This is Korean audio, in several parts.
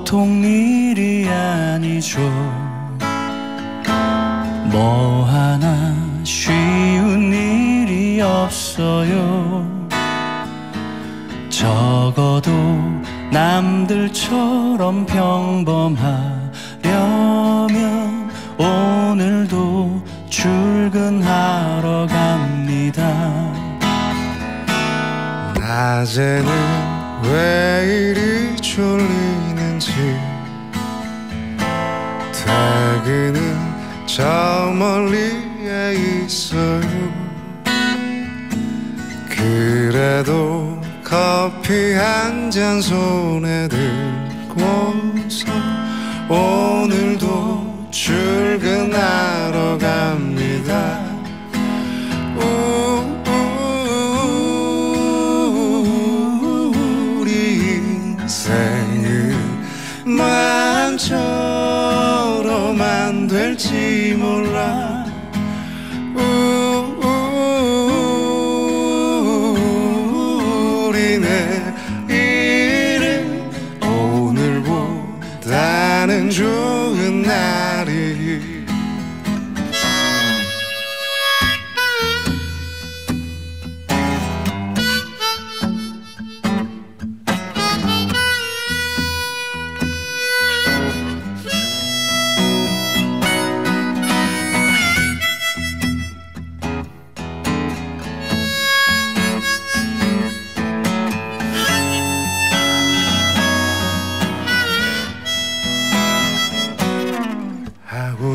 보통 일이 아니죠. 뭐 하나 쉬운 일이 없어요. 적어도 남들처럼 평범하려면 오늘도 출근하러 갑니다. 낮에는 왜 이리 졸리는지. 퇴근은 저 멀리에 있어요. 그래도 커피 한 잔 손에 들고서 오늘도 출근하러 갑니다 마음처럼 안 될지 몰라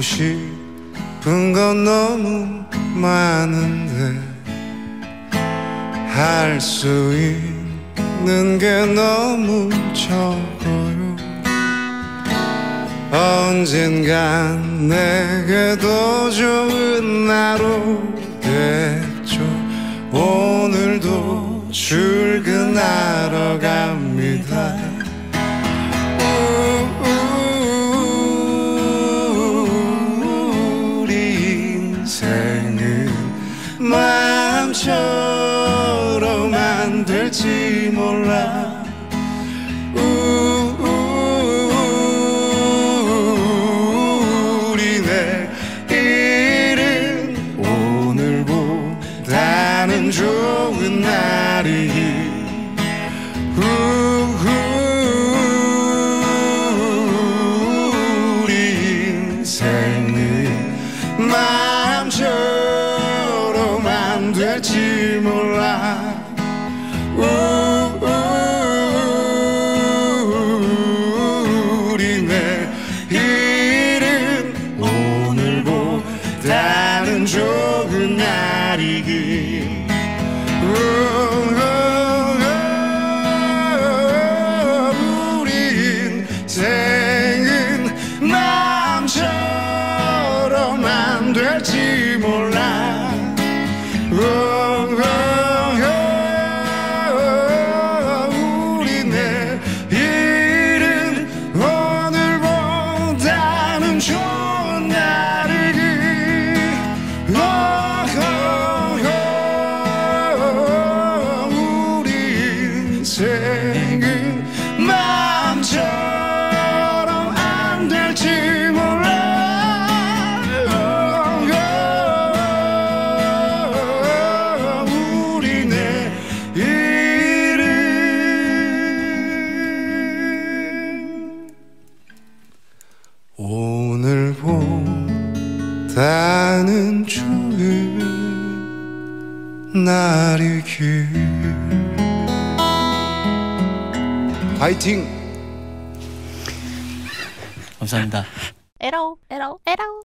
싶은 건 너무 많은데 할 수 있는 게 너무 적어요. 언젠간 내게도 좋은 날 오겠죠. 오늘도 출근하러 갑니다 될지 몰라. 우리 내일은 오늘보다는 좋은 안 될지 몰라 우 오늘보다는 좋은 날이길. 파이팅! 감사합니다. 에러 에러 에러